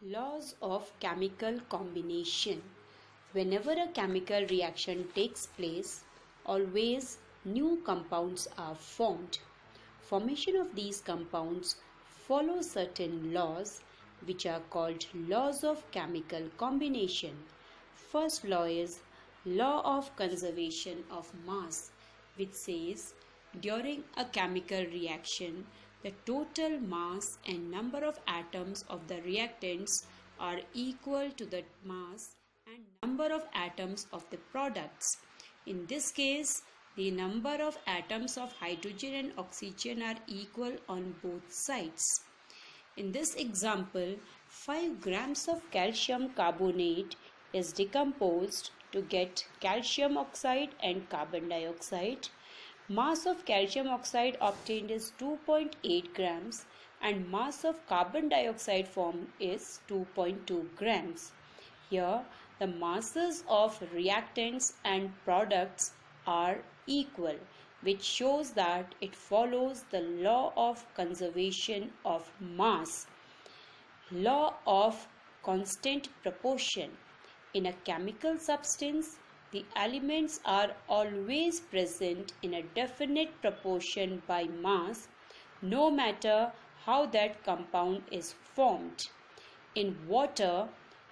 Laws of chemical combination. Whenever a chemical reaction takes place, always new compounds are formed. Formation of these compounds follow certain laws which are called laws of chemical combination. First law is law of conservation of mass which says during a chemical reaction the total mass and number of atoms of the reactants are equal to the mass and number of atoms of the products. In this case, the number of atoms of hydrogen and oxygen are equal on both sides. In this example, 5 grams of calcium carbonate is decomposed to get calcium oxide and carbon dioxide Mass of calcium oxide obtained is 2.8 grams and mass of carbon dioxide formed is 2.2 grams. Here the masses of reactants and products are equal which shows that it follows the law of conservation of mass. Law of constant proportion. In a chemical substance, the elements are always present in a definite proportion by mass no matter how that compound is formed. In water,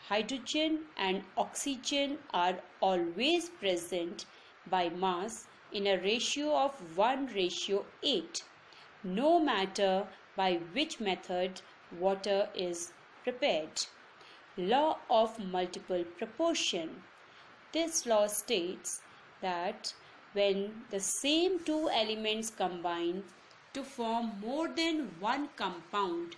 hydrogen and oxygen are always present by mass in a ratio of 1 ratio 8 no matter by which method water is prepared. Law of multiple proportion this law states that when the same two elements combine to form more than one compound,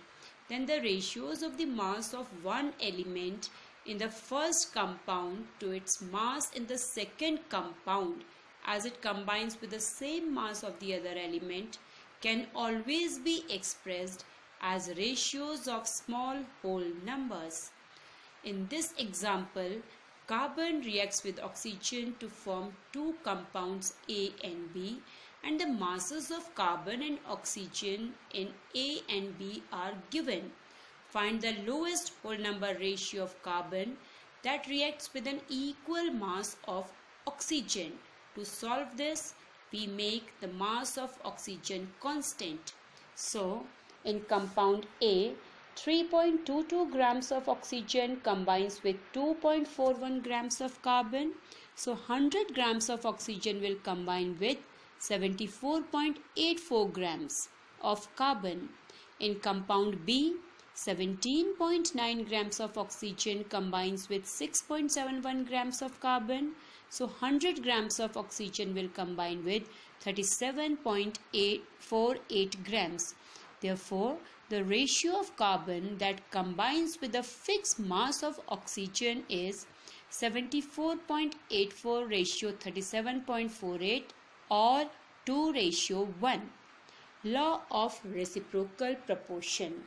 then the ratios of the mass of one element in the first compound to its mass in the second compound as it combines with the same mass of the other element can always be expressed as ratios of small whole numbers. In this example, Carbon reacts with oxygen to form two compounds A and B and the masses of carbon and oxygen in A and B are given. Find the lowest whole number ratio of carbon that reacts with an equal mass of oxygen. To solve this, we make the mass of oxygen constant. So, in compound A, 3.22 grams of oxygen combines with 2.41 grams of carbon. So 100 grams of oxygen will combine with 74.84 grams of carbon. In compound B, 17.9 grams of oxygen combines with 6.71 grams of carbon. So 100 grams of oxygen will combine with 37.848 grams. Therefore, the ratio of carbon that combines with the fixed mass of oxygen is 74.84 ratio 37.48 or 2 ratio 1. Law of reciprocal proportion.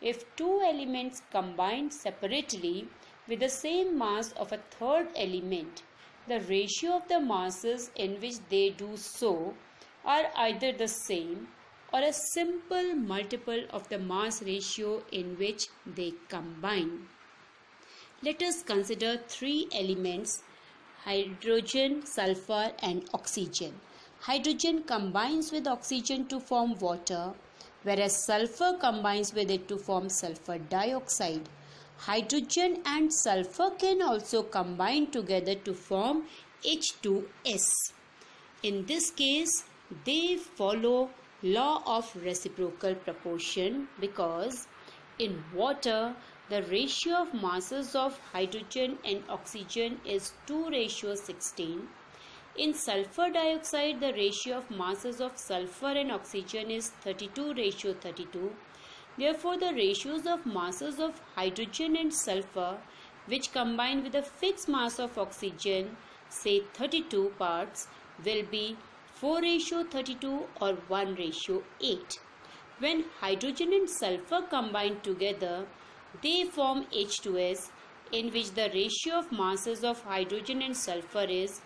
If two elements combine separately with the same mass of a third element, the ratio of the masses in which they do so are either the same or a simple multiple of the mass ratio in which they combine. Let us consider three elements hydrogen, sulfur and oxygen. Hydrogen combines with oxygen to form water whereas sulfur combines with it to form sulfur dioxide. Hydrogen and sulfur can also combine together to form H2S. In this case, they follow law of reciprocal proportion because in water the ratio of masses of hydrogen and oxygen is 2 ratio 16 in sulfur dioxide the ratio of masses of sulfur and oxygen is 32 ratio 32 therefore the ratios of masses of hydrogen and sulfur which combine with a fixed mass of oxygen say 32 parts will be 4 ratio 32 or 1 ratio 8. When hydrogen and sulfur combine together, they form H2S in which the ratio of masses of hydrogen and sulfur is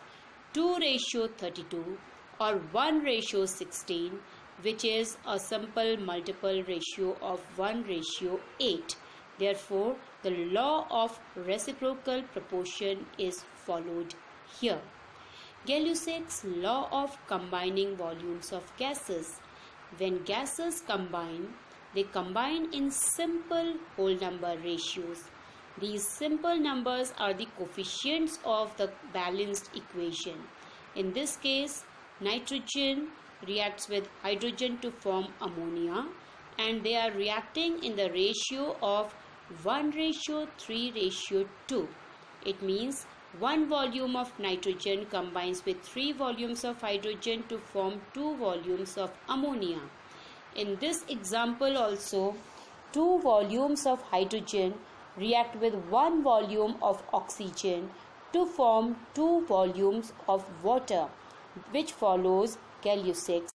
2 ratio 32 or 1 ratio 16 which is a simple multiple ratio of 1 ratio 8. Therefore, the law of reciprocal proportion is followed here. Gay-Lussac's law of combining volumes of gases. When gases combine, they combine in simple whole number ratios. These simple numbers are the coefficients of the balanced equation. In this case, nitrogen reacts with hydrogen to form ammonia and they are reacting in the ratio of 1 ratio 3 ratio 2. It means one volume of nitrogen combines with three volumes of hydrogen to form two volumes of ammonia. In this example also, two volumes of hydrogen react with one volume of oxygen to form two volumes of water, which follows Gay-Lussac's